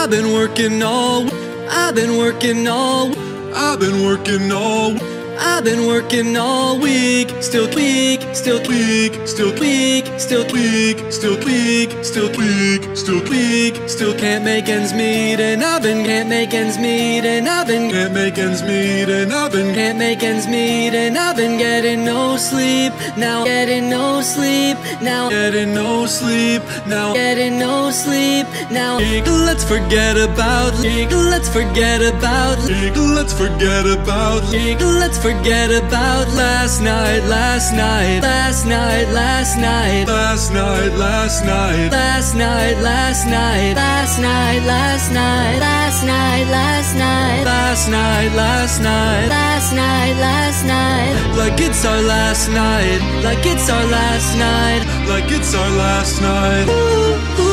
I've been working all. I've been working all. I've been working all. I've been working all week, still weak, still weak, still weak, still weak, still weak, still weak, still weak, still can't make ends meet, and I've been can't make ends meet, and I've been Can't make ends meet, and I've been can't make ends meet, and I've been getting no sleep now, getting no sleep now, getting no sleep now. getting no sleep now. Let's forget about let's forget about Let's forget about Let's forget about last night, last night, last night, last night, last night, last night. last night, last night, last night, last night, last night, last night, last night, last night, last night, last night, like it's our last night, like it's our last night. Like it's our last night.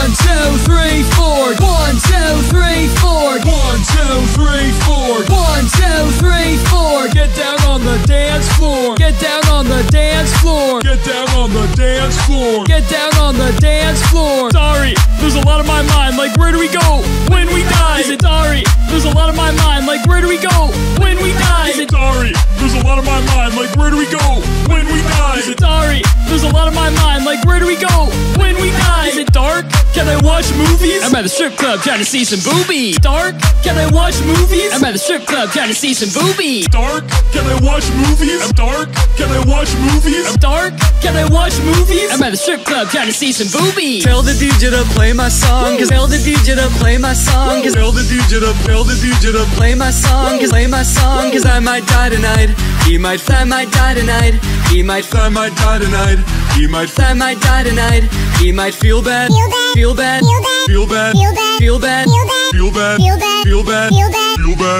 One, two, three, four. One, two, three, four. One, two, three, four. One, two, three, four. Get down on the dance floor. Get down on the dance floor. Get down on the dance floor. Get down on the dance floor. Sorry, there's a lot of my mind. Like, where do we go when we die? Is it sorry? There's a lot of my mind. Like, where do we go when we die? Is it Sorry, there's a lot of my mind. Like, where do we go when we die? Is it sorry? There's a lot of my mind. Like, where do we go when we die? Is it dark? Can I watch movies? I'm at the strip club trying to see some boobies. Dark? Can I watch movies? I'm at the strip club trying to see some boobies. Dark? Can I watch movies? I'm dark. Can I watch movies? I'm dark. Can I watch movies? I'm at the strip club trying to see some boobies. Tell the DJ to play my song. Cause tell the DJ to play my song. Cause Tell the DJ to, tell the DJ to play my song. Cause play my song. Cause I might die tonight. He might, I might die tonight. He might, I might die tonight. He might I might die tonight. He might feel bad. Feel bad. feel bad. Feel bad. Feel bad. Feel bad.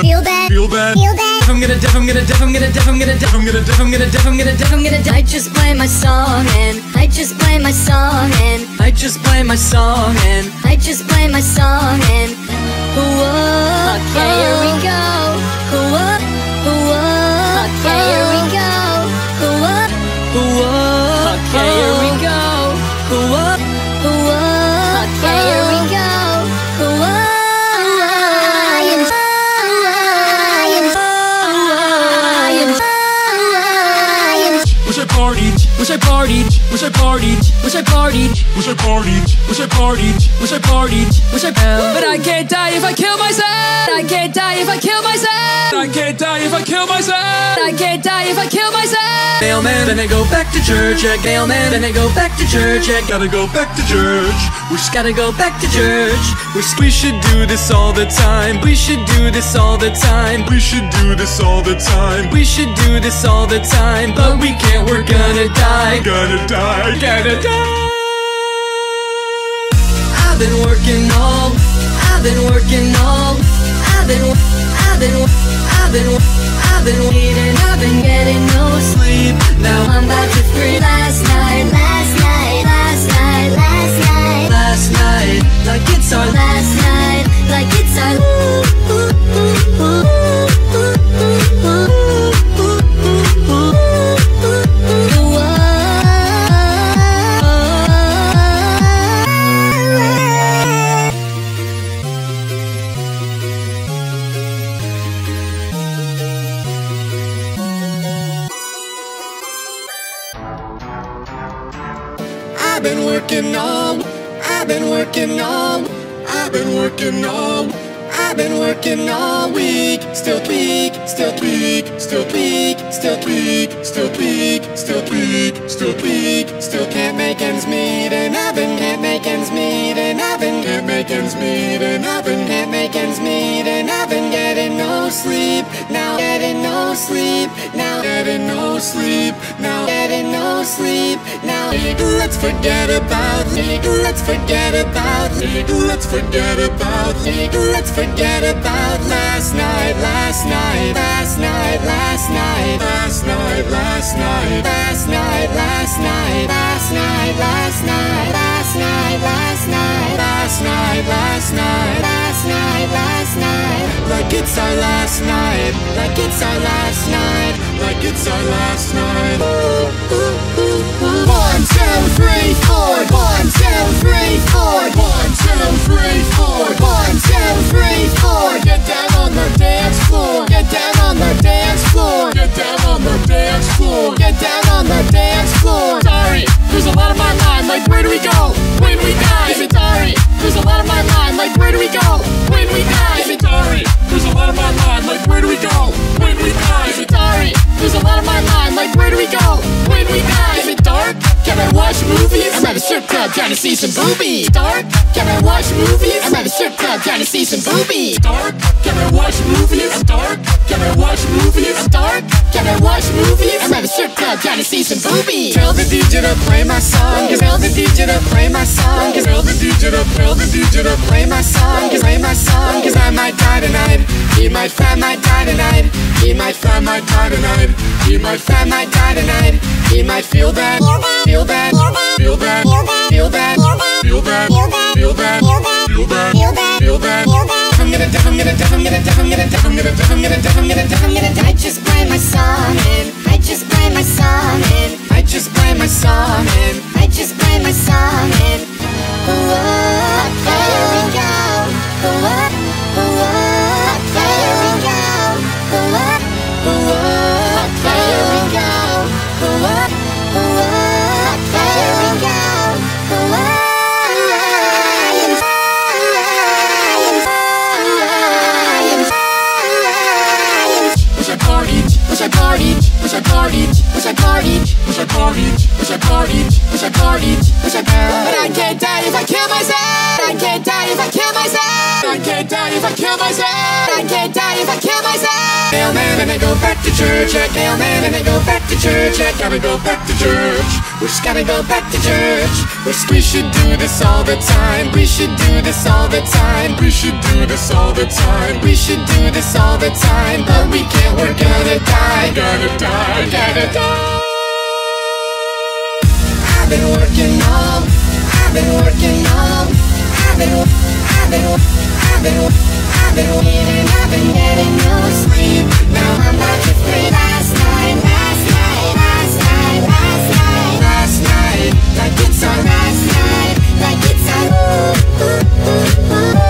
Feel bad. Feel bad. If I'm gonna def, I'm gonna def, I'm gonna def, I'm gonna def, I'm gonna def, I'm gonna def, I'm gonna def, I'm gonna def. I just play my song and I just play my song and I just play my song and I just play my song and whoa, okay, here we go. Whoa, whoa, wish I partied, wish I partied, wish I partied, Wish I partied. wish I partied, wish I partied, wish I But I can't die if I kill myself. I can't die if I kill myself. I can't die if I kill myself. I can't die if I kill myself. Mailman, then I go back to church. Yeah, mailman, then I go back to church. Yeah, Gotta go back to church. We just gotta go back to church. We, should do this all the time. We should do this all the time. We should do this all the time. We should do this all the time. But we can't, we're gonna die. Gonna die. Gonna die. I've been working all. I've been working all. I've been, I've been, I've been, I've been waiting. I've been getting no sleep. Now I'm about to free. Last night, like it's our last night, like it's our ooh, ooh, ooh, ooh, ooh, ooh. Been working all week. Still weak, still weak, still weak, still weak, still weak, still weak, still weak, still can't make ends meet. And I've been can't make ends meet. And I've been can't make ends meet. And I've been sleep, now getting no sleep, now getting no sleep, now let's forget about legal, let's forget about legal, let's forget about legal, let's forget about last night, last night, last night, last night, last night, last night, last night, last night. Our last night. Like it's our last night like it's our last night One, two, three, four. One, two, three, four. One, two, three, four. One, two, three, four. Get down on the dance floor Get down on the dance floor Get down on the dance floor Get down on the dance floor Sorry, there's a lot of my mind Like where do we go? When we die Is it sorry? There's a lot of my mind Like where do we go? When we die Is it sorry? There's a lot of my mind Like where do we go? When we die Is it sorry? Losing out of my mind, like where do we go? When we die? Is it dark? Can I watch movies? I'm at a strip club trying to see some boobies. Dark? Can I watch movies? I'm at a strip club trying to see some boobies. Dark? Can I watch movies? I'm dark? Can I watch movies? I'm dark? Can I watch movies? I'm at a strip club trying to see some boobies. Tell the DJ to play my song. Cause tell the DJ to play my song. Cause tell the DJ to, tell the DJ to play my song. Cause play my song. Cause I might die tonight. He might fly, might die tonight. He might fly, might die tonight. He might find my die tonight. He might feel that, feel bad, feel bad, feel bad, feel bad, feel bad, feel bad, feel bad. I'm gonna die, I'm gonna die, I'm gonna die, I'm gonna die, I'm gonna die, I'm gonna die, I'm gonna die, I'm gonna die. I just play my song I just play my song I just play my song I just play my song and whoa, here we go. Whoa, carnage, it's a carnage, it's a carnage, it's a carnage, it's a carnage, it's a carnage. But I can't die if I kill myself. I can't die if I kill myself. I can't die if I kill myself. I can't die if I kill myself. They'll never go back to church. At mailman and I go back to church. I gotta go back to church. We just gotta go back to church. We, we should do this all the time. We should do this all the time. We should do this all the time. We should do this all the time. But we can't. We're gonna die. Gonna die. Gonna die. I've been working all. I've been working all. I've been. I've been. I've been. I've been waiting. I've been getting no sleep. Now I'm like it's a last night, like it's a ooh, ooh, ooh, ooh.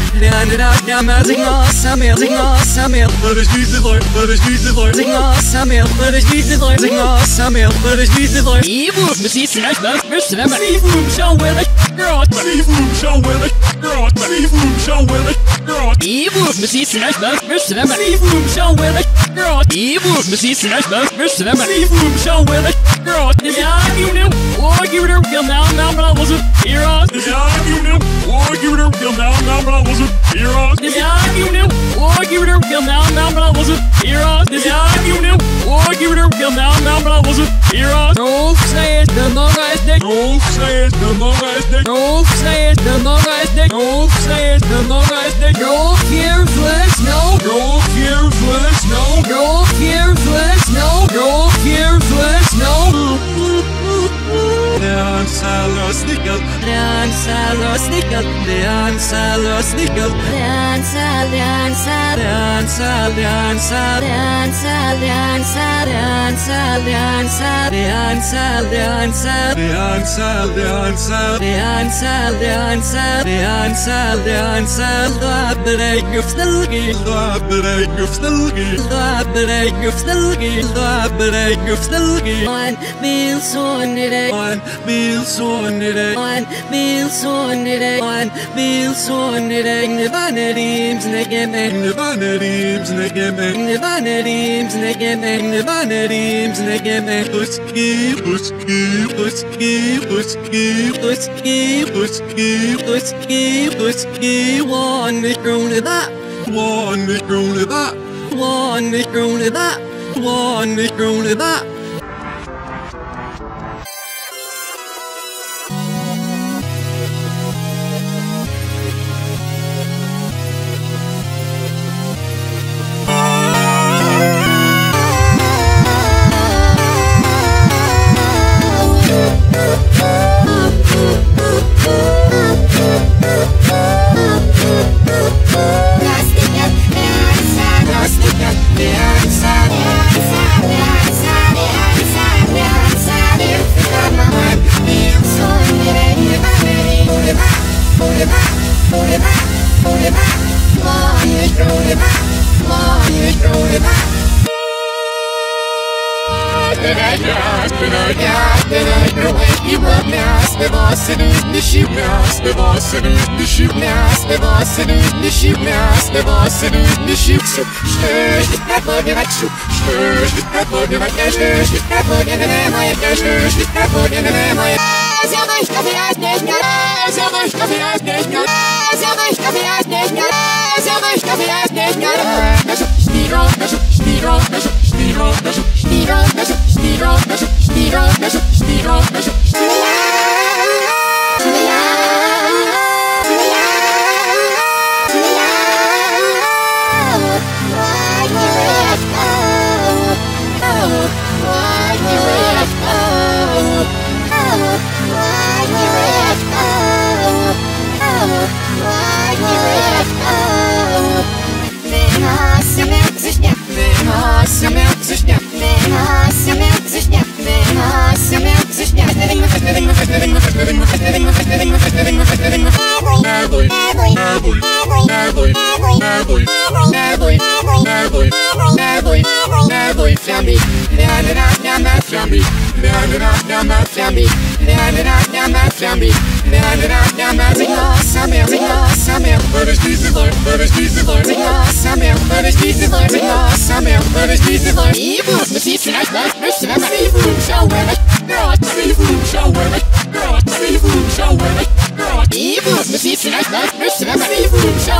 now, now, now, now, sing awesome, sing awesome, let us be the Lord, let us be the Lord, sing awesome, let us be the Lord, sing awesome, let us be the Lord. Evil, the sea smash, that's first time. See boom, show where the grot. See boom, show where the grot. See boom, show where the grot. Evil, the sea smash, that's first time. See boom, show where the grot. Evil, the sea smash, that's first time. See boom, show where the grot. Yeah, you know. Oh, give it her, kill now, now, but I wasn't here on. Ja, you knew. Oh, give it her, kill now, now, but I wasn't here on. Yeah, you knew. Oh, give it her, kill now, now, but I wasn't here on. Yeah, you knew. Oh, give it her, kill now, now, but I wasn't here on. No, say it, the long ass dick. No, say it, the long ass dick. No, say it, the long ass dick. No, say it, the long ass dick. Go here, flex, no. Go here, flex, no. Go here, flex, no. Go here, flex, no. Leon Salo Snickle. Leon Salo Snickle. Leon Salo Snickle. Leon Sal, Leon Sal, Leon Sal, Leon Sal. Leon Sal, Leon Sal, Leon Sal, Leon Sal. Leon Sal, Leon Sal. Leon Sal, Leon Sal. Leon Sal, Leon Sal. Leon Sal, Leon Sal. Labbereik of stilgi. Labbereik of Labbereik of stilgi. Labbereik of stilgi. On bil sonere. On bil sonere. On bil sonere. On bil sonere. Ne banerims ne gemek. Ne banerims ne gemek. Ne banerims ne gemek. Ne banerims ne gemek. Husky, husky, husky, husky, Husky, husky, husky, husky. One krone that. One поднимать кашиш, как огненные мои кашиш, как огненные мои... Зелочка, я здесь не раз, зелочка, я здесь не раз, зелочка, я здесь не раз, зелочка, я здесь не раз. Нашу штиро, нашу штиро, нашу штиро, нашу штиро, нашу штиро, нашу штиро, нашу штиро, нашу штиро. Evil, the season I love, mercy, I'm evil, so well.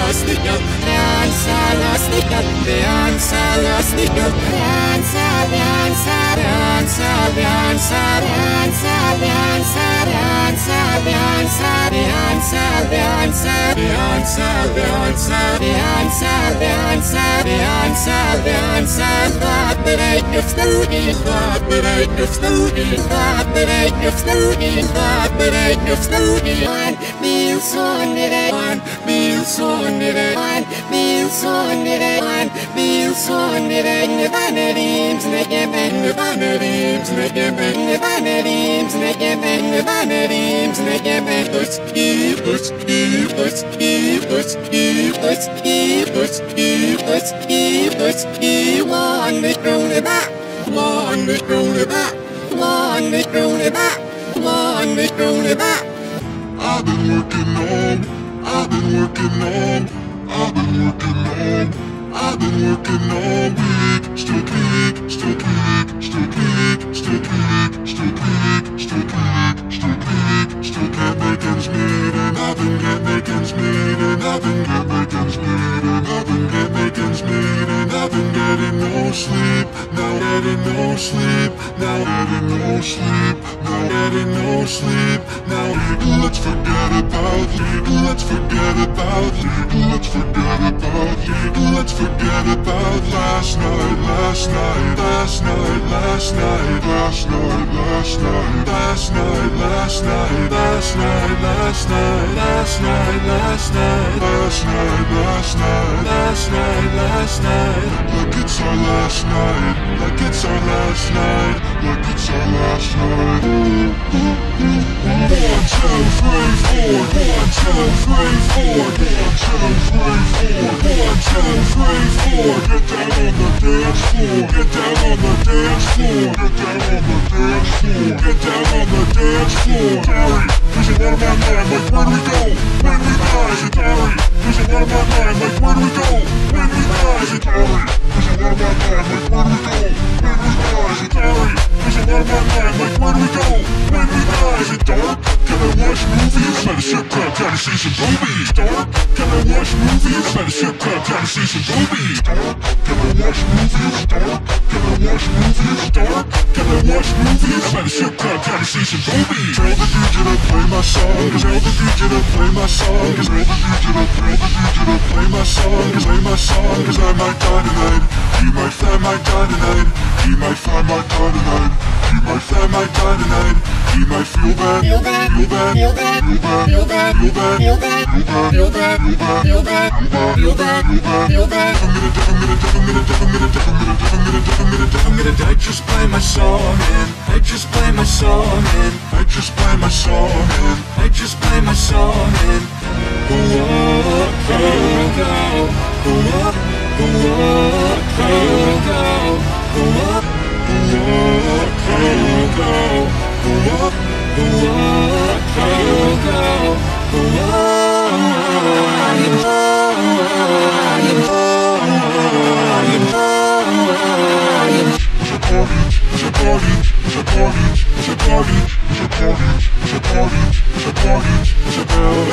Salasnikov, Jan Salasnikov, Jan Salasnikov, Jan Salasnikov, Jan Salasnikov, Jan Salasnikov, Jan Salasnikov, Jan Salasnikov, Jan Salasnikov, Jan Salasnikov, Jan Salasnikov, Jan Salasnikov, Jan Salasnikov, Jan Salasnikov, that. One krone that. One krone that. Bilsonere, One Bilsonere, one Mikroneba, one Mikroneba. I've been working on, I've been working on, I've been working on. I've been working all week, still peak, still peak, still peak, still peak, still peak, still peak, still peak, still can't make ends meet, and I've been can't make ends meet, and been can't make ends meet, and I've can't make ends meet, and I've getting no sleep, now getting no sleep, now getting no sleep, now getting no sleep, now let's forget about it, let's forget about it, let's forget about it, let's forget about last night, last night, last night, last night, last night, last night, last night, last night, last night, last night, last night, last night, last night, last night, last night, last night, like it's our last night, like it's our last night, like it's our last night. One, two, three, four. One, two, three, four. One, two, three, four. Four. Get down on the dance floor. Get down on the dance floor. Get down on the dance floor. Get down on the dance floor. Sorry, there's a lot on my mind. Like where do we go? When we die, is it Sorry, there's a lot on my mind. Like where do we go? When we die, is it Sorry, there's a lot on my mind. Like where do we go? When we die, is it Sorry, there's a lot on my mind. Like where do we go? When we die, is it dark? Can I watch movies? Let a ship club, gotta see some movies. Dark? Can I watch movies? Let a ship club, gotta see some movies. Dark? Can I watch movies? Dark? Can I watch movies? Dark? Can I watch movies? Let a ship club, gotta see some movies. Tell the DJ to play my song. Tell the DJ to play my song. Tell the DJ to play the DJ to play my song. Play my song, cause I might die tonight. He might find my die tonight. He might find my die tonight. He might find my die tonight. He might feel bad. Feel bad, Feel bad. feel bad, Feel bad. feel bad, Feel bad. feel bad, feel bad, feel bad, feel bad, feel bad. I'm gonna die, I'm gonna die, I'm gonna die, I'm gonna die, I'm gonna die, I'm gonna die, I'm gonna die, Die. Just play my song and I just play my song and I just play my song and I just play my song and go body, your body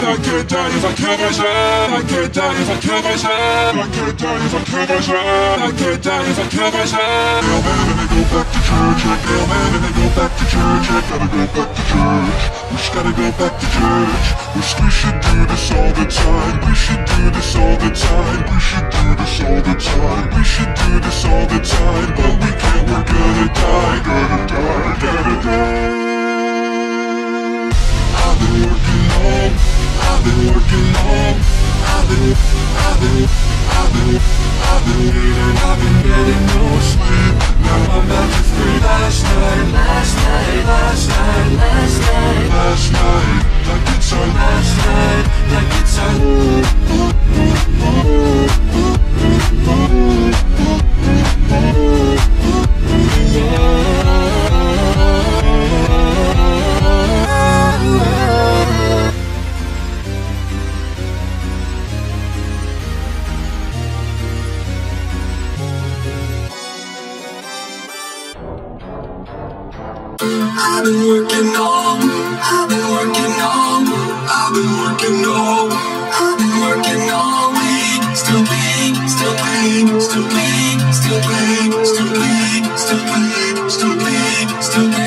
I can't die if I kill myself. I can't die if I kill myself. I can't die if I kill myself. I can't die if I kill myself. Man and I go back to church. Man and I go back to church. Gotta go back to church. We gotta go back to church. We should do this all the time. We should do this all the time. We should do this all the time. We should do this all the time. But we can't. We're gonna die. Gonna die. I've been working on, I've been working on, I've been, I've been, I've been, I've been I've been getting no sleep. Now I'm back to free. Last night, last night, last night, last night, last night, like it's our last night, like it's our. I've been working on, I've been working on, I've been working on, I've been working all week. Still bleed, still bleed, still bleed, still bleed, still bleed, still bleed, still bleed, still can't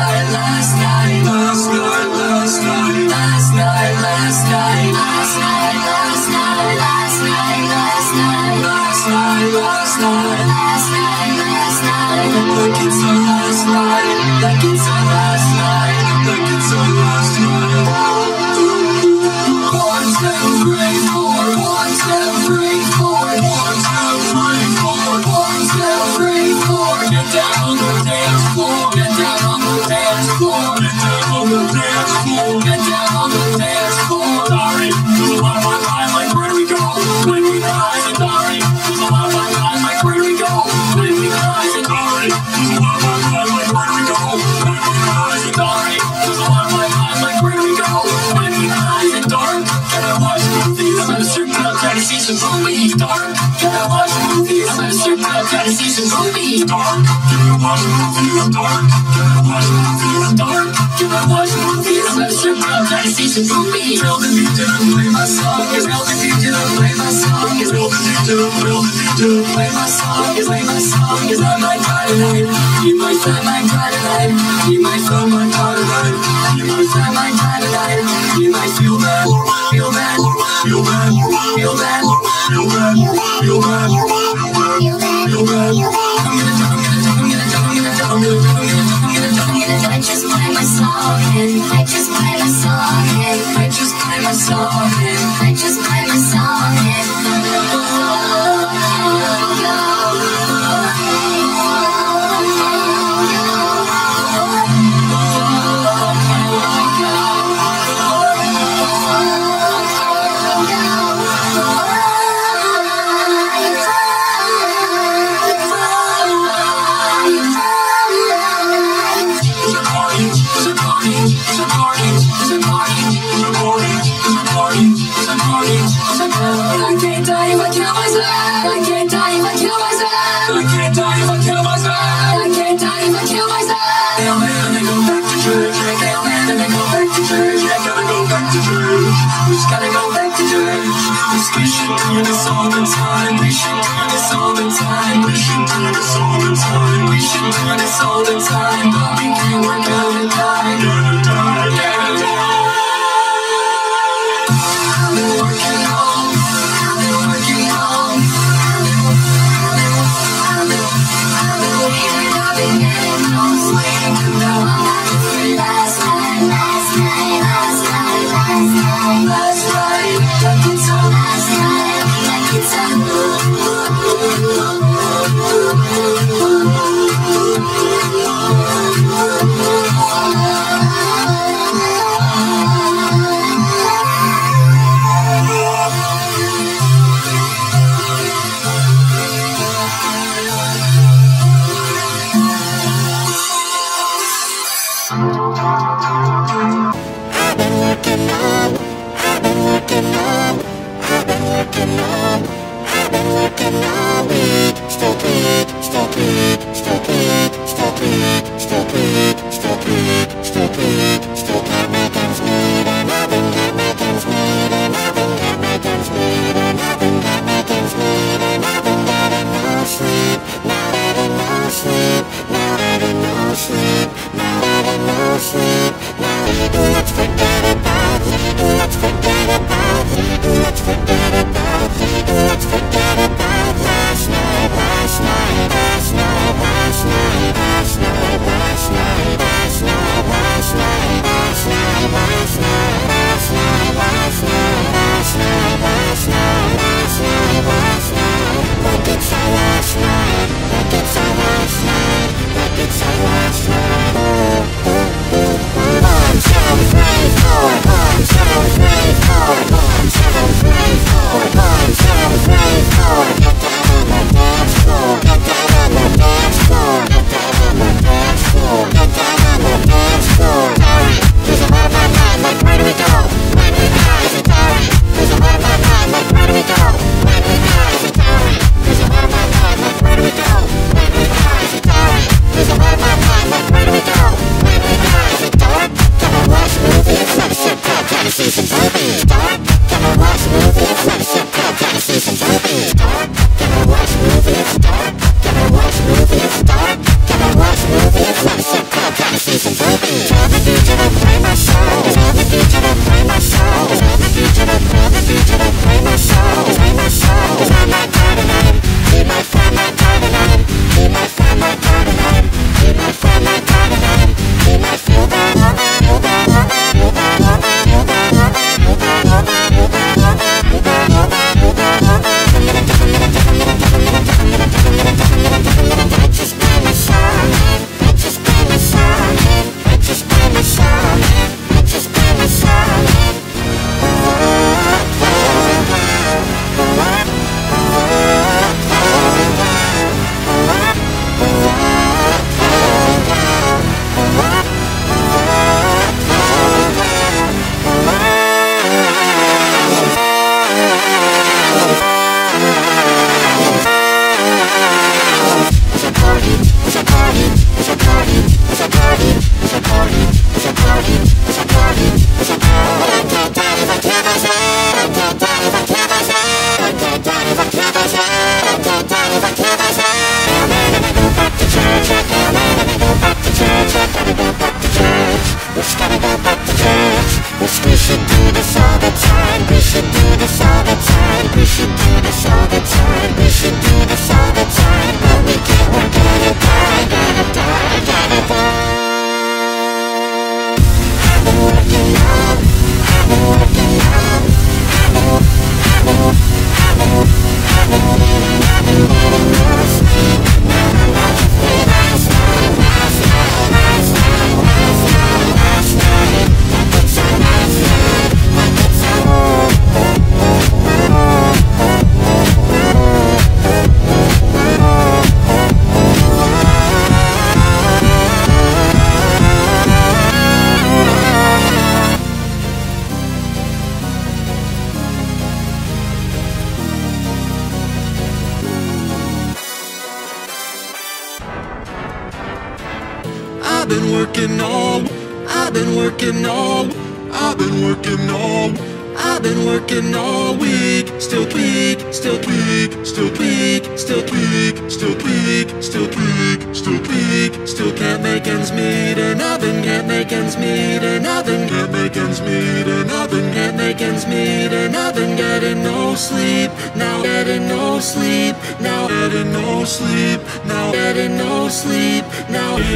places are be dark. There was no fear of dark. There was no fear of dark. There was no fear of lesser places are be. Build the future and play my song. Is build the future and play my song. Is build the future and build the future and play my song. Is play my song. Is not my pride you I. Be my friend, my pride and I. Be my friend, my pride and I. Be my friend, my pride and I. Be my feel bad, feel bad, feel bad, feel bad, feel bad, feel bad, feel bad. I just buy my song in. I just buy my soul in.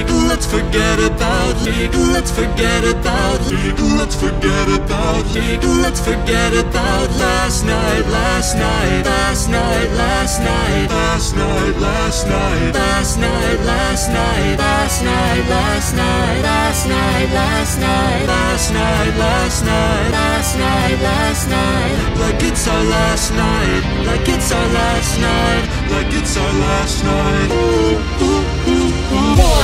Let's forget about league, let's forget about league, let's forget about league, let's forget about last night, last night, last night, last night, last night, last night, last night, last night, last night, last night, last night, last night, last night, last night, last night, last night, like it's our last night, like it's our last night, like it's our last night.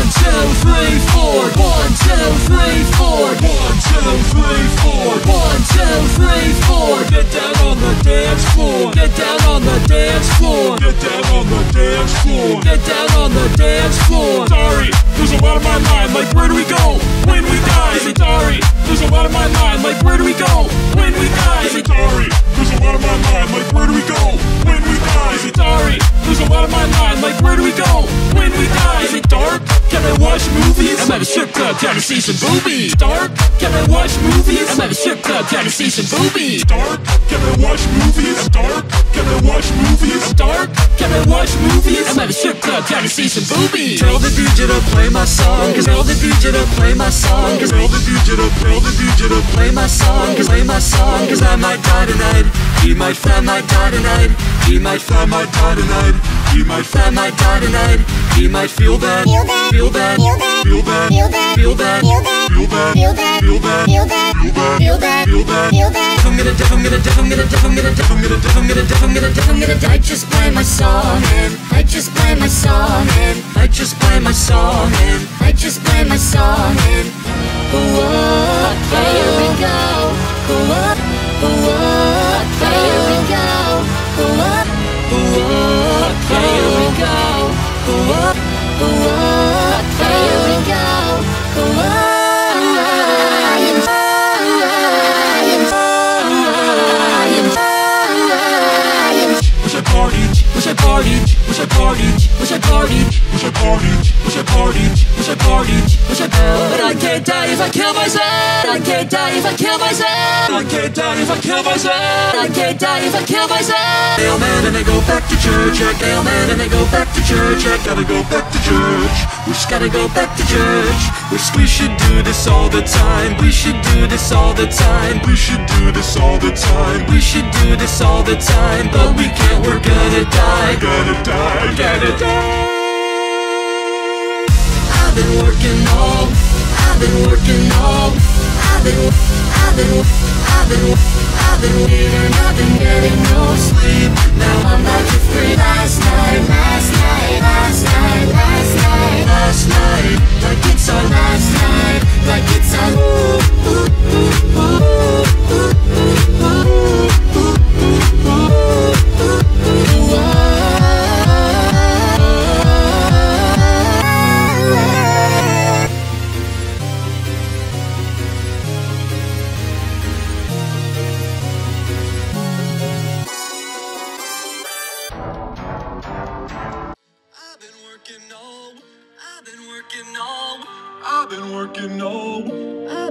One, two, three, four. One, two, three, four. One, two, three, four. One, two, three, four. Get down on the dance floor. Get down on the dance floor. Get down on the dance floor. Get down on the dance floor. Sorry, there's a lot on my mind. Like where do we go when we die? Sorry? There's a lot on my mind. Like where do we go when we die? Sorry? There's a lot on my mind. Like where do we go when we die? Sorry? There's a lot on my mind. Like where do we go when we die? Is it dark? Can I watch movies? I'm at a strip club trying to see some boobies. Dark? Can I watch movies? I'm at a strip club trying to see some boobies. Dark? Can I watch movies? Dark? Can I watch movies? Dark? Can I watch movies? I'm at a strip club trying to see some boobies. Tell the DJ to play my song. Cause tell the DJ to play my song. Cause tell the DJ to tell the DJ to play my song. Cause play my song. Cause I might die tonight. He might fly, might die tonight. He might fly, might die tonight. He might fly, might die tonight. He might feel bad. Feel bad. Feel bad. Feel bad. Feel bad. Feel bad. Feel bad. Feel bad. Feel bad. Feel bad. Feel bad. Feel bad. Feel. If I'm gonna die, I'm gonna die, I'm gonna die, I'm gonna die, I'm gonna die, I'm gonna die, I'm gonna die, I'm gonna die, just play my song and I just play my song and I just play my song and I just play my song and whoa, here we go. whoa, whoa, party here we go. whoa, whoa, Okay, here we go. whoa, whoa, Okay, here we go. Wish I partied, wish I partied, wish I partied, wish I partied, wish I But I can't die if I kill myself. I can't die if I kill myself. I can't die if I kill myself. I can't die if I kill myself. Hail man and I go back to church. I hail man and I go back to church. I gotta go back to church. We just gotta go back to church. Wish we should do this all the time. We should do this all the time. We should do this all the time. We should do this all the time. But we can't, we're gonna die. Gonna die, I've been working all, I've been working all, I've been, I've been, I've been, I've been waiting, I've been getting no sleep. Now I'm not your free. Last night, last night, last night, last night, last night, like it's our last night, like it's our. Ooh, ooh, ooh, ooh, ooh, ooh,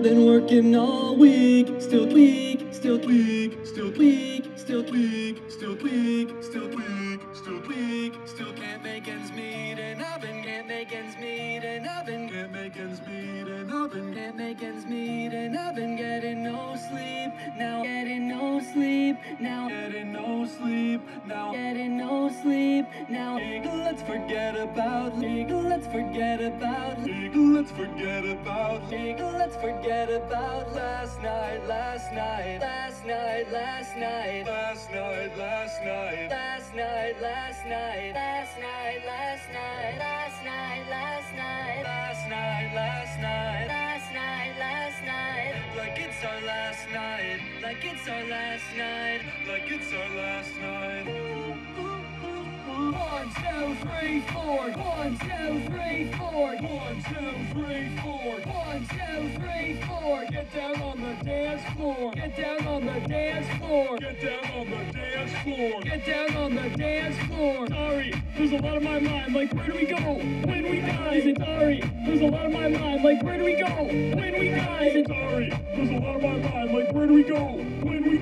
I've been working all week. Still weak, still weak, still weak, still weak, still weak, still weak, still weak, still can't make ends meet, and I've been can't make ends meet, and I've been can't make ends meet, I've can't make ends meet, and I've been getting no sleep now, getting no sleep now, getting no sleep now, getting no sleep now. Let's forget about legal. Let's forget about legal. Let's forget about legal. Let's forget about last night, last night, last night, last night, last night, last night, last night, last night, last night, last night, last night, last night, last night, last night, last night, like it's our last night, like it's our last night, like it's our last night. One, two, three, four. One, two, three, four. One, two, three, four. One, two, three, four. Get down on the dance floor. Get down on the dance floor. Get down on the dance floor. Get down on the dance floor. There's a lot on my mind. Like, where do we go when we die? Is it sorry? There's a lot on my mind. Like, where do we go when we die? Is it sorry? There's a lot on my mind. Like, where do we go when we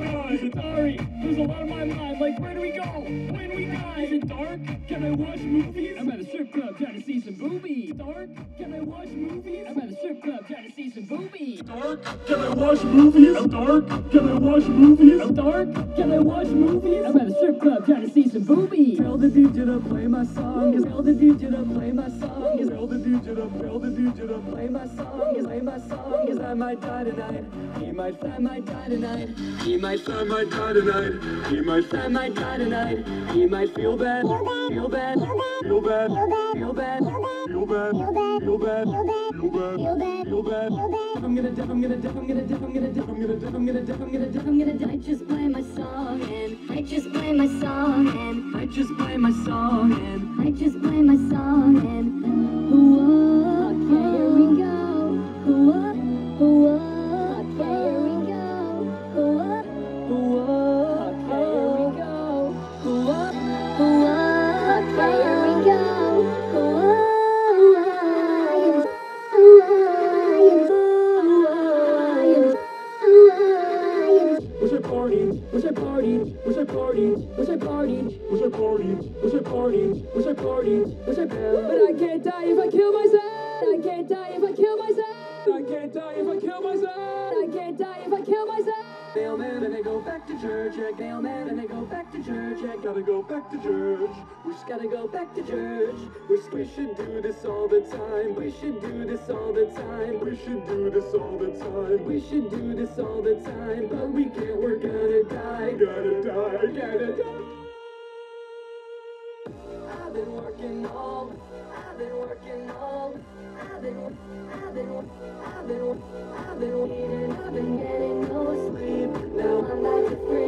it sorry? There's a lot on my mind. Like, where do we go when we die? Is it dark? Can I watch movies? I'm at a strip club trying to see some boobies. Dark? Can I watch movies? I'm at a strip club trying to see some boobies. Dark? Can I watch movies? I'm dark? Can I watch movies? I'm dark? Can I watch movies? I'm at a strip club trying to see some boobies. Tell the DJ to play my song. Tell the DJ to play my song. Tell the DJ to tell the DJ to play my song. Play my song. Yes, I might die tonight. He might, I might die tonight. He might, I might die tonight. He might, I might die tonight. He might feel bad. Feel bad. Feel bad. Feel bad. Feel bad. Feel bad. Feel bad. Feel bad. I'm gonna dip. I'm gonna dip. I'm gonna dip. I'm gonna dip. I'm gonna dip. I'm gonna dip. I'm gonna dip. I'm gonna dip. I just play my song and I just play my song and I just play my song and I just play my song and whoa, okay, here we go. Whoa, whoa, partied, wish I partied, wish I partied, wish I partied, wish I partied, wish I partied, But I can't die if I kill myself. I can't die if I kill myself. I can't die if I kill myself. I can't die if I kill myself. Mailman and they go back to church. Yeah, mailman and they go back to church. Yeah, gotta go back to church. We just gotta go back to church. We, we should do this all the time. We should do this all the time. We should do this all the time. We should do this all the time. But we can't. We're gonna die. Gotta die. Gotta die. I've been working all. I've been working all. I've been. I've been. I've been. I've been. I've been. Now I'm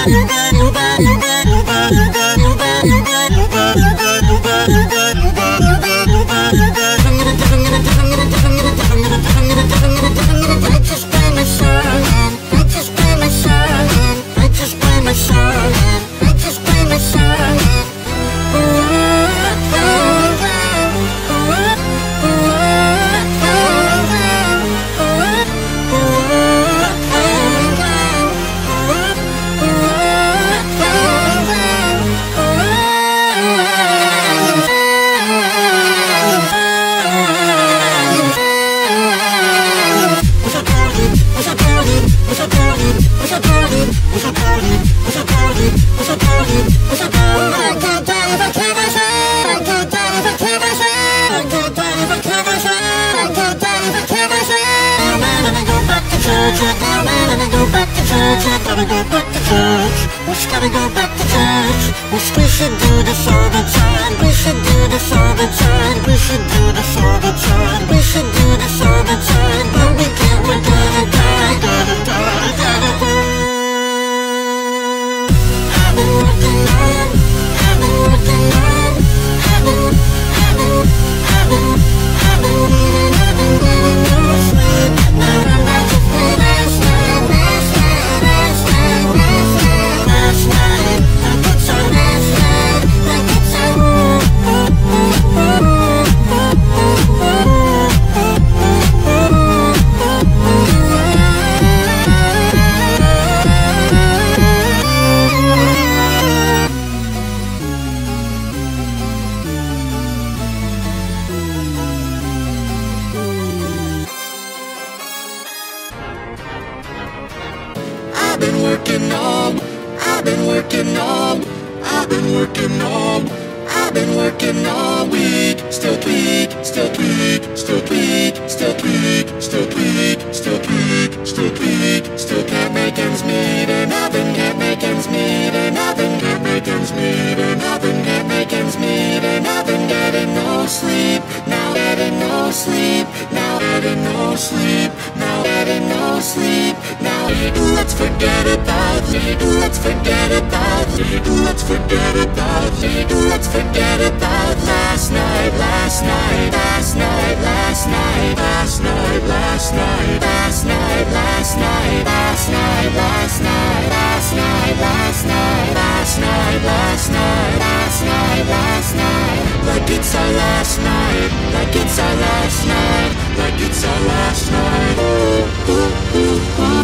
might feel bad, you bad, you bad, you bad, you bad, you bad, you bad, you bad, you bad, you bad, you bad, you bad, you bad, you bad, you bad, you bad. I'm gonna dip, I'm gonna dip, I'm gonna dip, I'm gonna dip, I'm gonna dip, I'm gonna dip, I'm gonna dip, I'm gonna dip. I just play my song, I just Gotta go back to church. We gotta go back to church. We should do this all the time. We should do this all the time. We should do this all the time. We should do this all the time. But we can't. We're gonna die. Gonna die. Gonna die. I've been working on. I've been working on. I've been. I've been. I've been. I've been sleep, now getting no sleep, now getting no sleep, now getting no sleep, now let's forget about it, let's forget about it, let's forget about it, let's forget about last night, last night, last night, last night, last night, last night, last night, last night, last night, last night, last night, last night, last night, last night, last night, last night, like it's our last night, like it's our last night, like it's our last night.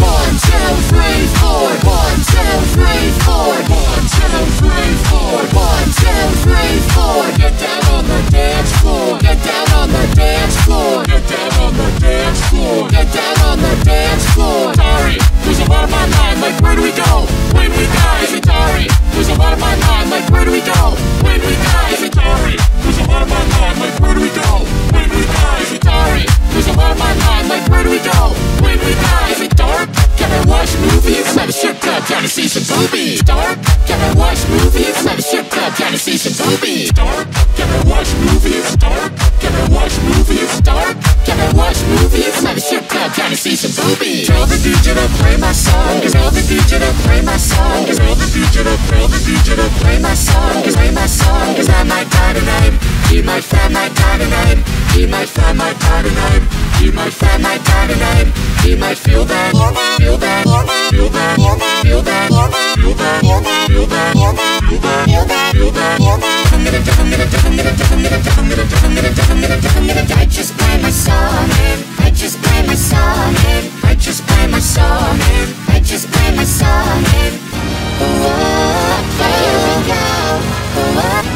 One, two, three, four. One, two, three, four. One, two, three, four. One, two, three, four. Get down on the dance floor. Get down on the dance floor. Get down on the dance floor. Get down on the dance floor. Sorry, there's a lot on my mind. Like where do we go when we die? Is it sorry? There's a lot on my mind. Like where do we go when we die? Is it sorry? There's a lot on my mind. Like where do we go when we die? Is it sorry? There's a lot on my mind. Like where do we go when we die? Is it dark? Can I watch movies? I'm at a strip club trying to see some boobies. Dark? Can I watch movies? I'm at a strip club trying to see some boobies. Dark? Can I watch movies? Dark? Can I watch movies? Dark? Can I watch movies? I'm at a strip club trying to see some boobies. Tell the DJ to play my song. Tell the DJ to play my song. Tell the DJ to tell the DJ to play my song. Play my song. Cause I might die tonight. He might find my die tonight. He might find my die tonight. He might find my tonight. He might feel bad. Feel bad. Feel bad. Feel bad. Feel bad. Feel bad. Feel bad. Feel bad. Feel bad. Feel bad. Feel bad. I'm gonna. I'm gonna. I'm gonna. I'm gonna. I'm gonna. I'm gonna. I'm gonna. I'm gonna. I just play my song. I just play my song. I just play my song. I just play my song. Oh, there we go. Oh, oh,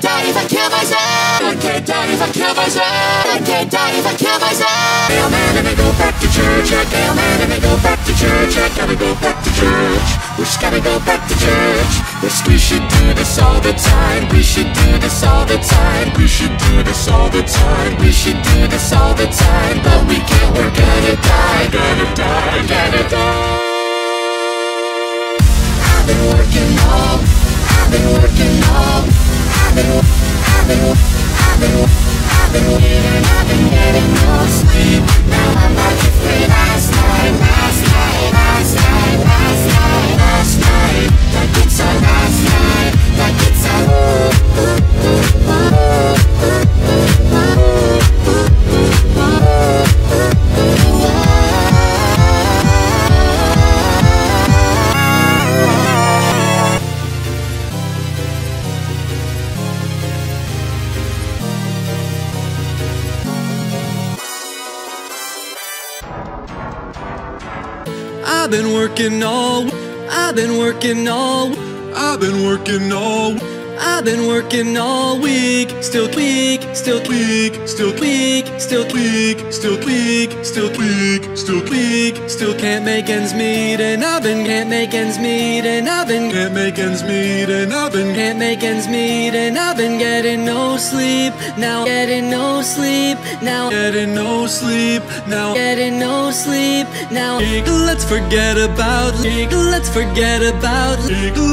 die if I kill myself. I can't die if I kill myself. I can't die if I kill myself. Myself. Mailman and I go back to church. I mailman and I go back to church. I gotta go back to church. We just gotta go back to church. Wish we should do this all the time. We should do this all the time. We should do this all the time. We should do this all the time. But we can't. We're gonna die. Gonna die. Gonna die. I've been working all. I've been working all. I've been. I've been. I've been. I've been waiting. I've been getting no sleep. Now I'm free. Last night. Last night. Last night. Last night. Last night. Like it's our last night. Like it's our. Ooh, ooh, ooh, ooh, ooh, ooh, working all, I've been working all, I've been working all, I've been working all week. Still weak, still weak, still weak, still weak, still weak, still weak, still weak, still can't make ends meet, and I've been can't make ends meet, and I've been can't make ends meet, and I've been can't make ends meet, and I've been getting no sleep. Now getting no sleep. Now getting no sleep now. getting no sleep. Now let's forget about let's forget about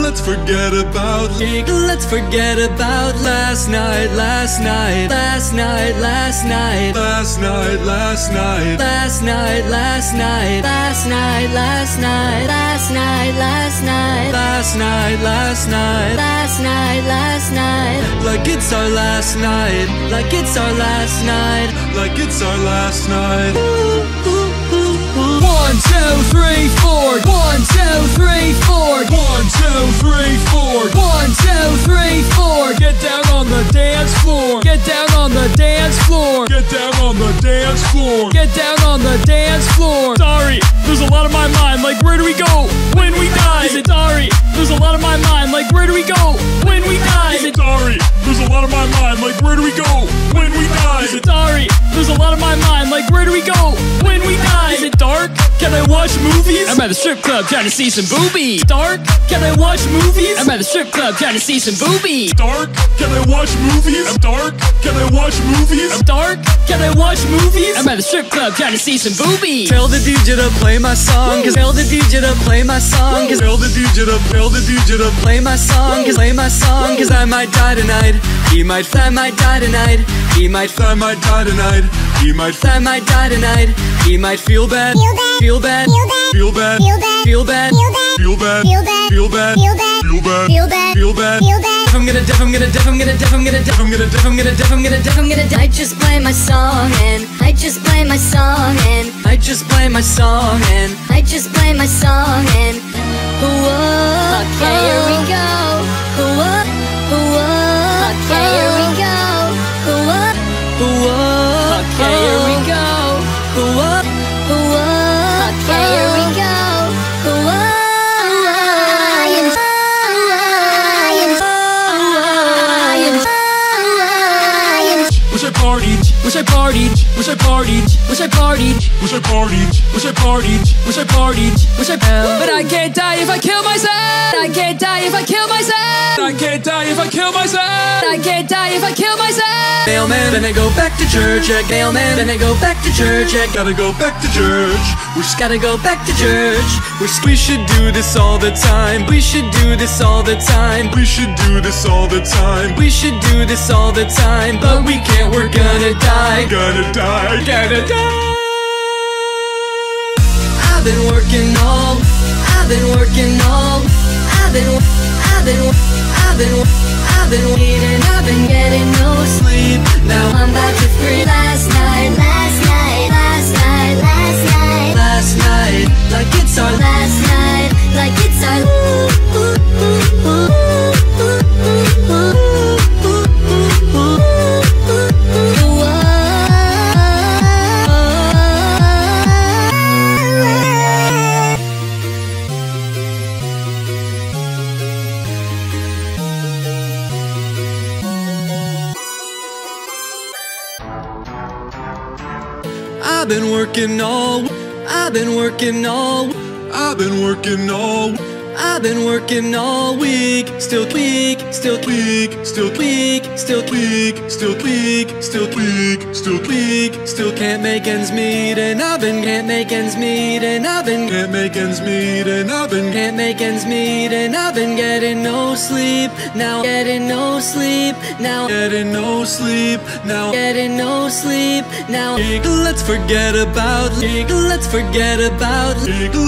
Let's forget about Let's forget about last night, last night, last night, last night, Last night, last night. Last night, last night. Last night, last night. Last night, last night. Last night, last night. Last night, last night. Like it's our last night. Like it's our last night. Like it's our last night. One, two, three, four. One, two, three, four. One, two, three, four. One, two, three, four. Get Get down on the dance floor. Sorry, a lot on my mind. Like, where do we go when we die? Is it sorry? There's a lot on my mind. Like, where do we go when we die? Is it Sorry, there's a lot on my mind. Like, where do we go when we die? Is it sorry? There's a lot on my mind. Like, where do we go when we die? Is it dark? Can I watch movies? I'm at the strip club trying to see some boobies. Dark? Can I watch movies? I'm at the strip club trying to see some boobies. Dark? Can I watch movies? I'm dark. Can I watch movies? I'm dark. Can I watch movies? I'm at the strip club trying to see some boobies. Tell the DJ to play my song. Cause tell the DJ to play my song. Cause Tell the DJ to, tell the DJ to play my song. Cause play my song. Cause I might die tonight. He might, I might die tonight. He might, I might die tonight. He might I might die tonight. He might feel bad feel bad. Feel bad. feel bad. Feel bad. Feel bad. Feel bad. Feel bad. Feel bad. If I'm gonna def, I'm gonna def, I'm gonna def, I'm gonna def, I'm gonna def, I'm gonna def, I'm gonna def, I'm gonna def. I just play my song and I just play my song and I just play my song and I just play my song and whoa. Okay, here we go. Whoa, whoa. Okay, here we go. Wish I partied. Wish I partied. Wish I partied. Wish I partied. Wish I partied. Wish I partied. Wish I But I can't die if I kill myself. I can't die if I kill myself. I can't die if I kill myself. I can't die if I kill myself. Mailman, then I go back to church. I mailman, then I go back to church. I Gotta go back to church. We just gotta go back to church. We should do this all the time. We should do this all the time. We should do this all the time. We should do this all the time. But we can't, we're gonna die. Gotta die. Gonna die. I've been working all. I've been working all. I've been, I've been, I've been, I've been waiting. I've been getting no sleep. Now I'm about to free. Last night, working all. I've been working all. I've been working all week. Still weak. Still weak. Still weak. Still weak. Still weak. Still weak. Still weak. Still can't make ends meet, and I've been can't make ends meet, and I've been Can't make ends meet, and I've been can't make ends meet, and I've been getting no sleep. Now getting no sleep. Now getting no sleep now. getting no sleep. Now let's forget about let's forget about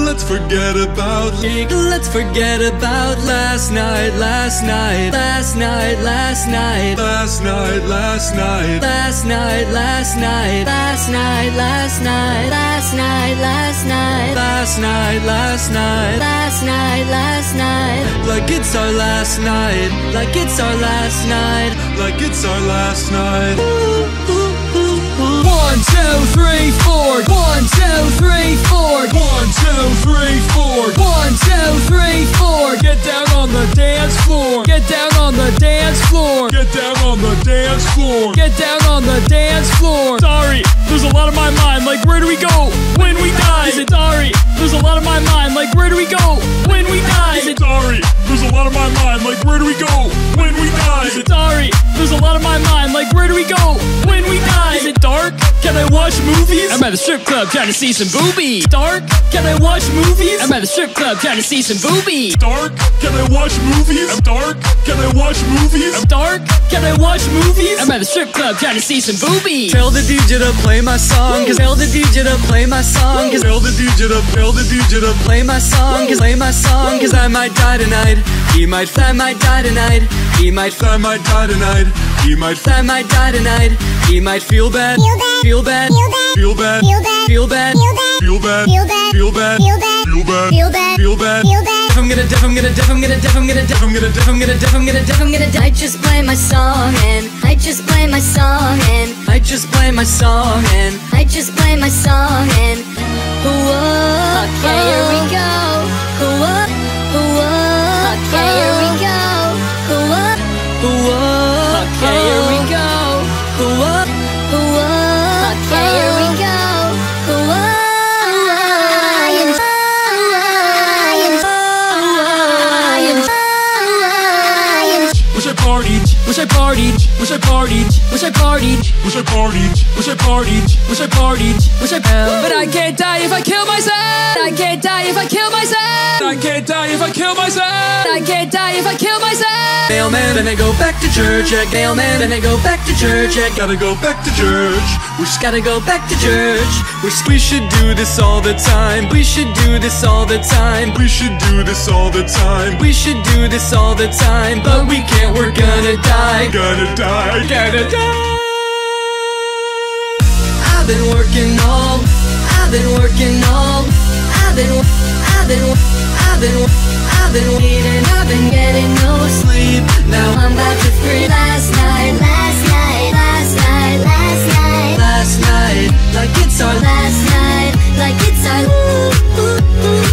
Let's forget about let's forget about last night, last night, last night, last night. last night, last night. Last night, last night, last night, last night, last night, last night, last night, last night, last night, last night, like it's our last night, like it's our last night. Like it's our last night. One, two, three, four. One, two, three, four. One, two, three, four. One, two, three, four. Get down on the dance floor. Get down on the dance floor. Get down on the dance floor. Get down on the dance floor. Sorry, there's a lot on my mind. Like, where do we go when we die? Is it sorry? There's a lot on my mind. Like, where do we go when we die? Is it Sorry, there's a lot on my mind. Like, where do we go when we die? Is it sorry? There's a lot on my mind. Like, where do we go when we die? Is it dark? Can I watch movies? I'm at the strip club trying to see some boobies. Dark? Can I watch movies? I'm at the strip club trying to see some boobies. Dark? Can I watch movies? I'm dark. Can I watch movies? Dark? Can I watch movies? I'm at the strip club trying to see some boobies. Tell the DJ to play my song, cause tell the DJ to play my song, cause Tell the DJ to, tell the DJ to play my song, cause play my song, cause I might die tonight. He might, I might die tonight. He might, I might die tonight. He might I might die tonight. He might feel bad, feel bad, feel bad, feel bad. feel bad, feel bad, feel bad, feel bad. If I'm gonna def, I'm gonna def, I'm gonna def, I'm gonna def, I'm gonna def, I'm gonna def, I'm gonna def, I'm gonna def. I just play my song and I just play my song and I just play my song and I just play my song and whoa, okay, here we go. Whoa, whoa, okay, here we go. Whoa, whoa, okay, here we go. whoa, Whoa, wish I partied, wish I partied, wish I partied, Wish I partied. wish I partied, wish I partied, wish I But I can't die if I kill myself. I can't die if I kill myself. I can't die if I kill myself. I can't die if I kill myself. Mailman, then I go back to church. I mailman, then I go back to church. Gotta go back to church. We just gotta go back to church. We we should do this all the time. We should do this all the time. We should do this all the time. We should do this all the time, but we can't. We're gonna die. Gonna die. Gonna die. I've been working all. I've been working all. I've been. I've been. I've been. I've been waiting. I've been getting no sleep. Now I'm back to free. Last night. Last night, last night, last night, Last night, like it's our last night, like it's our ooh, ooh, ooh,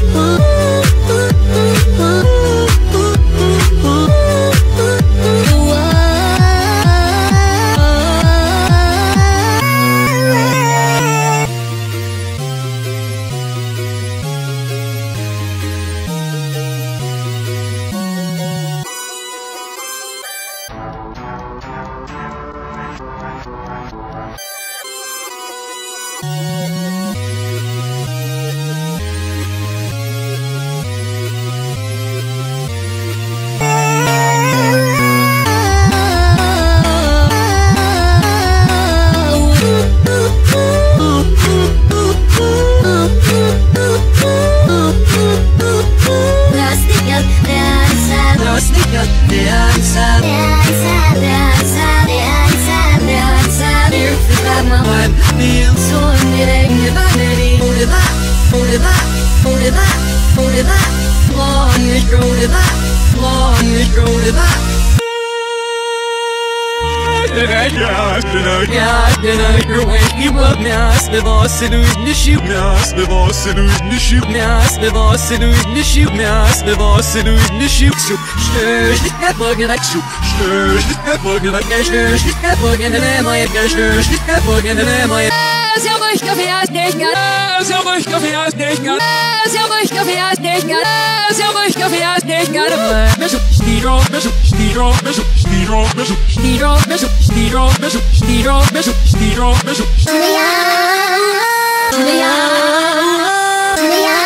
내 나를 М'яс м'яс виносилюють нішів, м'яс виносилюють нішів, м'яс виносилюють нішів, м'яс виносилюють нішів. Щуп, штежніть погина, щуп, штежніть погина, штежніть погина, немає, штежніть погина, немає. Sehr ruhig, Kaffee heißt nicht ganz. Sehr ruhig, Kaffee heißt nicht ganz. Sehr ruhig, Kaffee heißt nicht ganz. Sehr ruhig, Kaffee heißt nicht ganz. Bishop, Stiro, Bishop, Stiro, Bishop, Stiro, Bishop, Stiro, Bishop, Stiro, Bishop, Stiro, Bishop, Stiro, Bishop, Stiro. Julia, Julia, Julia.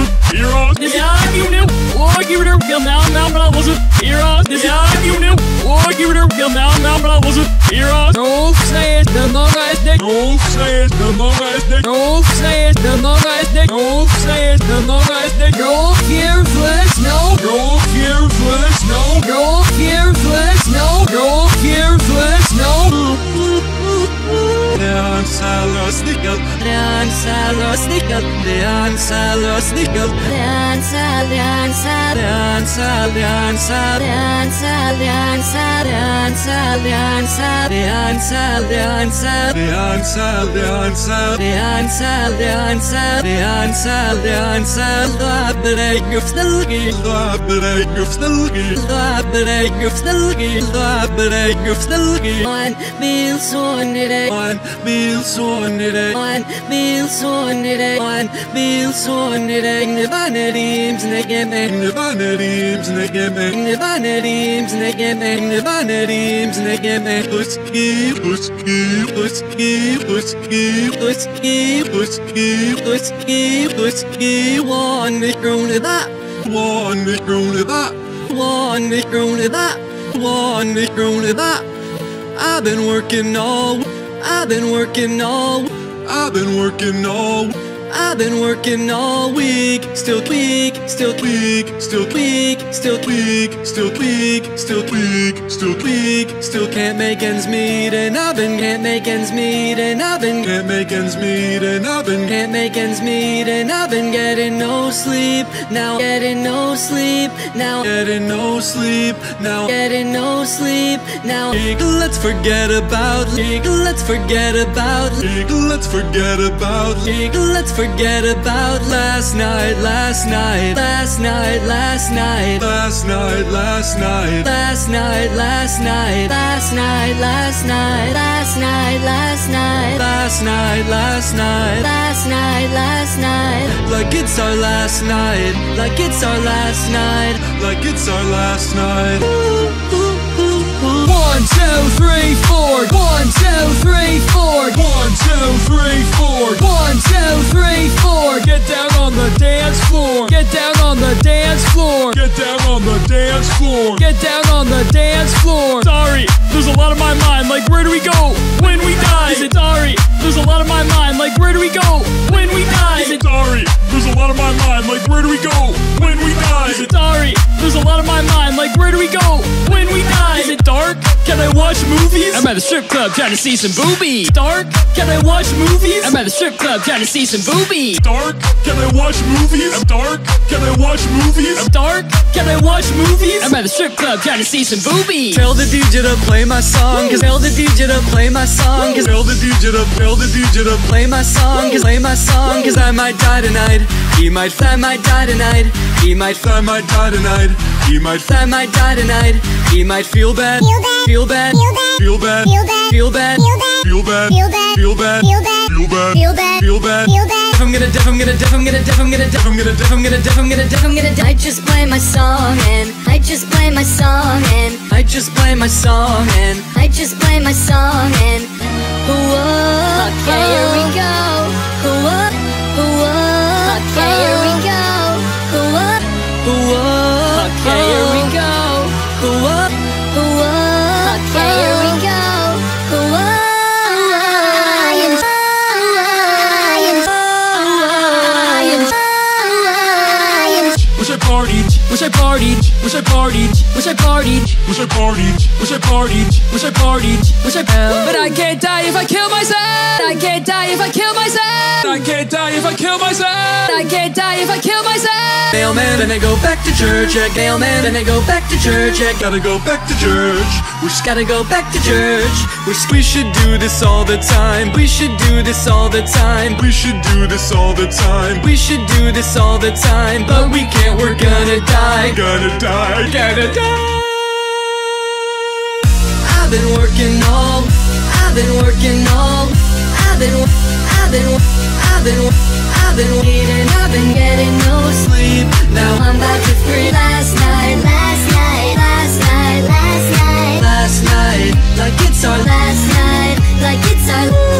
heroes. This you knew, or you were come down, down, but I wasn't heroes. This you knew, or you were come down, down, but I wasn't heroes. Don't say it's the longest day. Don't say it's the longest day. Don't say it's the longest day. Don't say it's no, longest day. Go here, no, no. Go here, flex, no. Go here, flex, no. No. Salos Nickel, Ran Salos Nickel, Ran Salos Nickel, Ran Salan Salan Salan Salan Salan Salan Salan Salan Salan Salan Salan Salan Salan Salan Salan Salan Break of the Gil, Break of the Gil, Break of the Gil, Break of the Gil, One Bill Soon, One Bil sonradan Bil sonradan Bil sonradan Ben erims ne gemen Ben erims ne gemen Ben erims ne gemen Ben erims ne gemen Uski uski uski uski uski uski uski uski One mikron that One that One mikron that One that I've been working all I've been working all, I've been working all I've been working all week, still weak, still week, still weak, still week, still week, still week, still weak, still can't make ends meet, and I've been can't make ends meet, and I've been Can't make ends meet and I've been can't make ends meet, and I've been getting no sleep now, getting no sleep now, getting no sleep now. getting no sleep now. Let's forget about. Let's forget about. Let's forget about. Let's forget about last night, last night, last night, last night. last night, last night. Last night, last night, last night, last night, last night, last night, last night, last night, last night, last night, like it's our last night, like it's our last night. Like it's our last night. One, two, three, four. One, two, three, four. One, two, three, four. One, two, three, four. Get down on the dance floor. Get down on the dance floor. Get down on the dance floor. Get down on the dance floor. Sorry, there's a lot of my mind. Like, where do we go when we die? Is it sorry? There's a lot of my mind. Like, where do we go when we die? Is it Sorry, there's a lot of my mind. Like, where do we go when we die? Is it sorry? There's a lot of my mind. Like, where do we go when we die? Is it dark? Can I watch movies? I'm at the strip club trying to see some boobies. Dark? Can I watch movies? I'm at the strip club trying to see some boobies. Dark? Can I watch movies? I'm dark. Can I watch movies? I'm dark. Can I watch movies? I'm at the strip club trying to see some boobies. Tell the DJ to play my song. Cause tell the DJ to play my song. Cause Tell the DJ to, tell the DJ to play my song. Cause play my song. Cause I might die tonight. He might, I might die tonight. He might, I might die tonight. He might I might die tonight. He might feel bad. Feel bad. feel bad. Feel bad. Feel bad. Feel bad. Feel bad. Feel bad. Feel bad. Feel bad. Feel feel bad, Feel bad. feel bad. Feel bad. If I'm gonna def, I'm gonna def, I'm gonna def, I'm gonna def, I'm gonna def, I'm gonna def, I'm gonna def, I'm gonna def. I just play my song and I just play my song and I just play my song and I just play my song and whoa. Okay, here we go. Wish I partied, wish I partied, wish I partied, Wish I partied, wish I partied, wish I partied, wish I But I can't die if I kill myself. I can't die if I kill myself. I can't die if I kill myself. I can't die if I kill myself. Mailman, then I go back to church. At mailman, then I go back to church. At Gotta go back to church. we just gotta go back to church. We we should do this all the time. We should do this all the time. We should do this all the time. We should do this all the time, but we can't. We're gonna die. Gonna die, Gonna die. I've been working all. I've been working all. I've been. I've been. I've been. Waiting. I've been getting no sleep. Now I'm about to free. Last night. Last night, last night, last night, Last night, like it's our last. last night, like it's our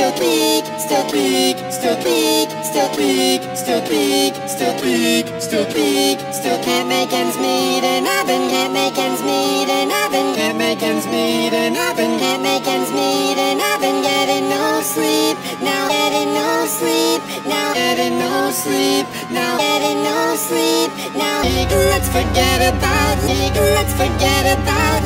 Still tweak, still tweak, still tweak, still tweak, still tweak, still tweak, still tweak, still can't make ends meet, and been can't make ends meet, and been can't make ends meet, and been can't make ends meet, and been getting no sleep, now getting no sleep, now getting no sleep, now getting no sleep, now let's forget about let's forget about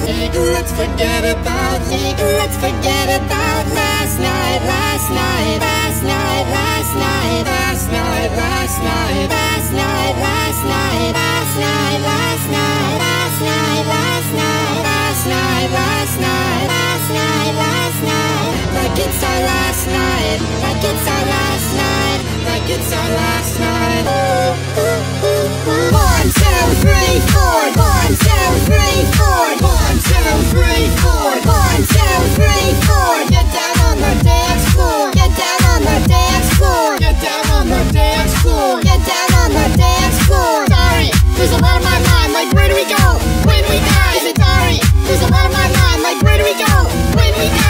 let's forget about let's forget about last night, last night, last night, last night, last night, last night, last night, last night, last night, last night, last night, last night, last night, last night, last night, last night, like it's our last night, like it's our last night, like it's our last night. One, two, three, four. One, two, three, four. One, two, three, four. One, two, three, four. Get down on the dance floor. Get down on the dance floor. Get down on the dance floor. Get down on the dance floor. Sorry, there's a lot on my mind. Like where do we go? When we die? Is it sorry? There's a lot on my mind. Like where do we go? When we die?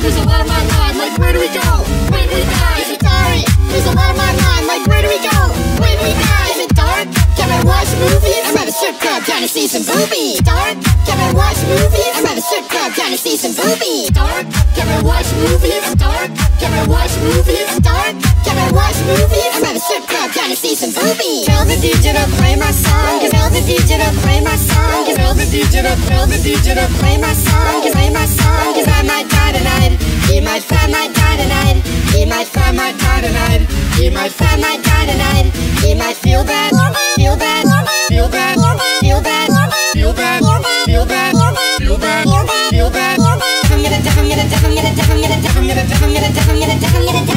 There's a lot on my mind. Like where do we go? When we die? Is it sorry? There's a lot on my mind. Like where do we go? When we die? Dark? Can I watch movies? I'm at a strip club trying to see some boobies. Dark? Can I watch movies? I'm at a strip club trying to see some boobies. Dark? Can I watch movies? Dark? Can I watch movies? Dark? Can I watch movies? I'm at a strip club trying to see some boobies. Tell the DJ to play my song. Tell the DJ to play my song. Tell the DJ to tell the DJ to play my song. Play my song. Cause I might die tonight. He might find might die tonight. He might find might die tonight. He might find might die tonight. He might feel bad.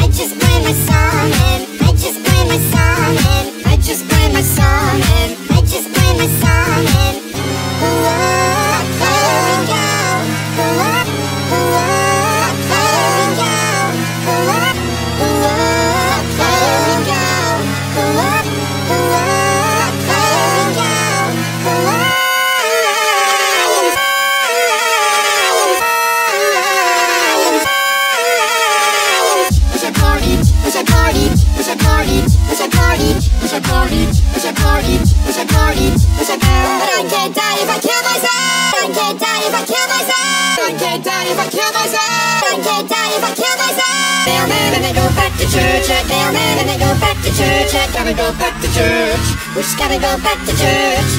I just play my song and I just play my song and I just play my song and I just play my song and. Church. Gotta go back to church. We gotta go back to church.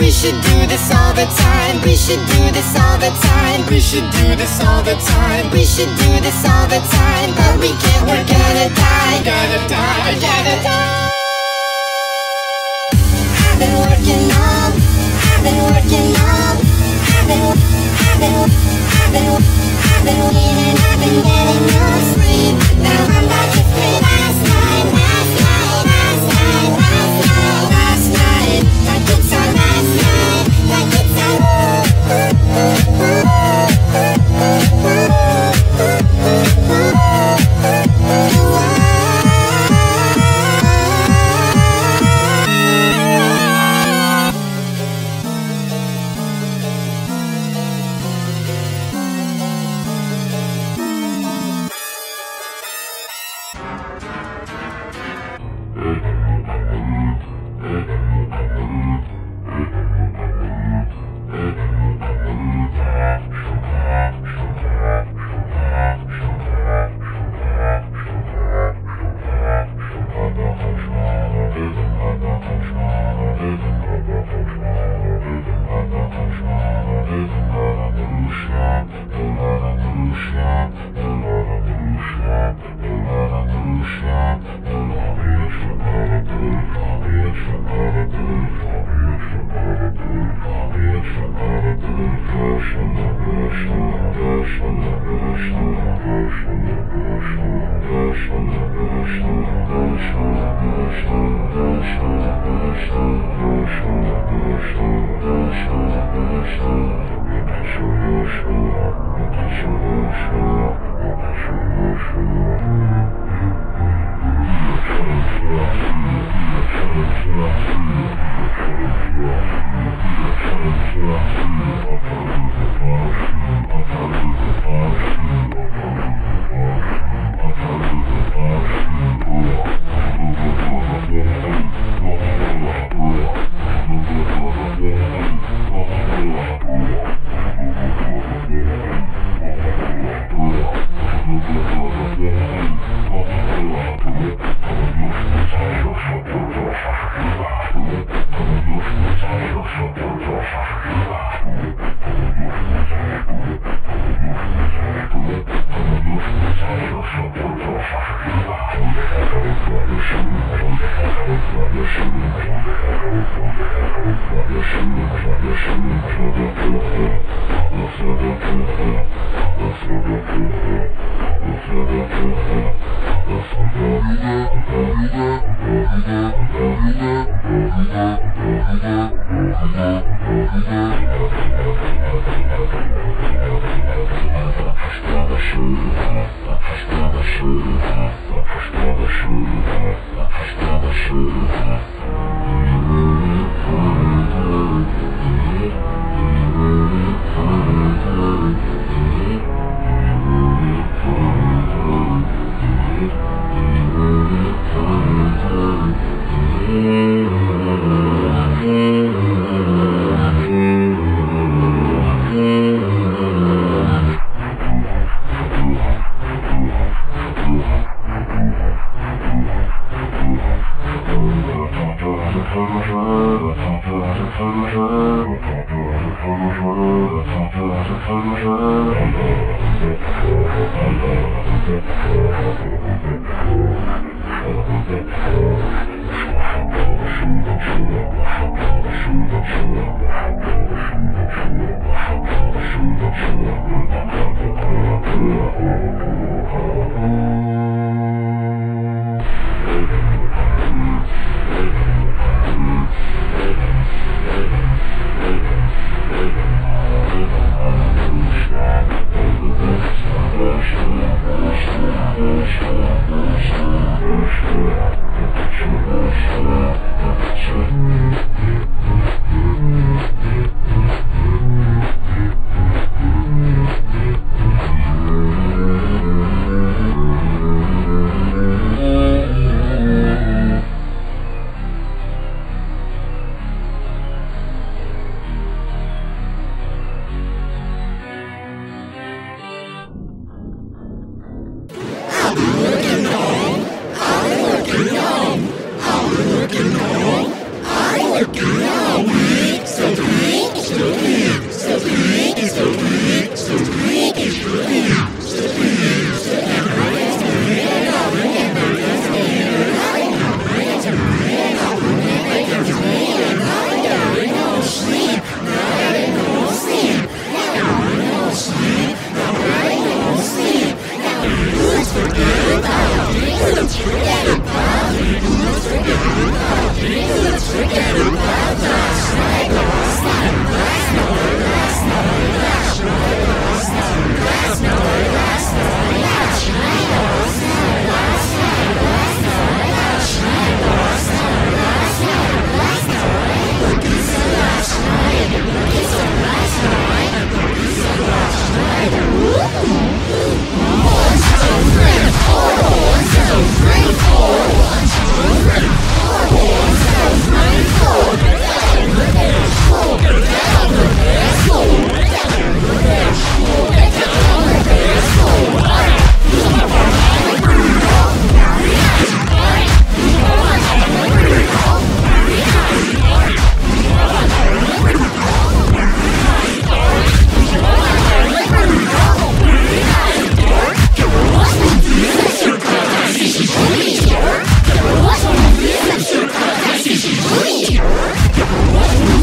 We should do this all the time. We should do this all the time. We should do this all the time. We should do this all the time. But we can't. We're gonna die. Gonna die. Gonna die. I've been working all. I've been working all. I've been. I've been. I've been. I've been waiting. I've been getting no sleep. Now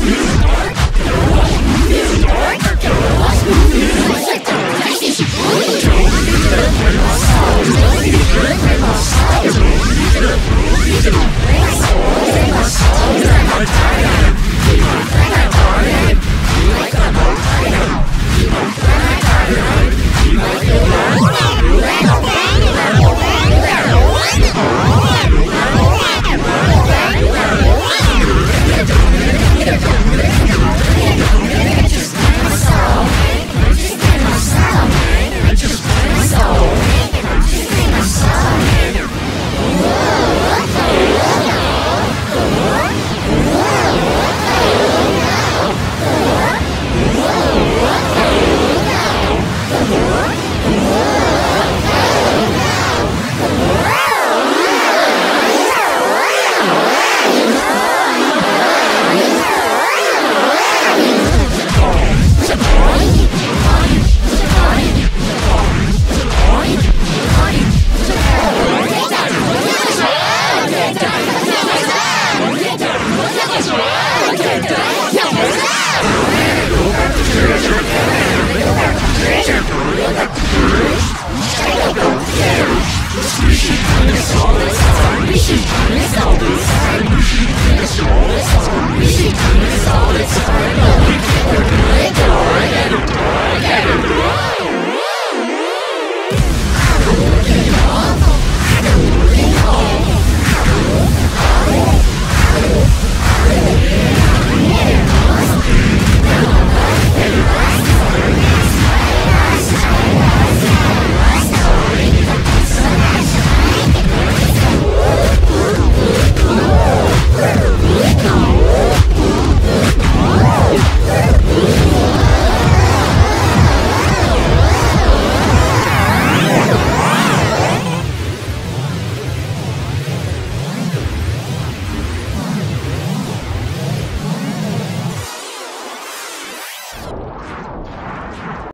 Just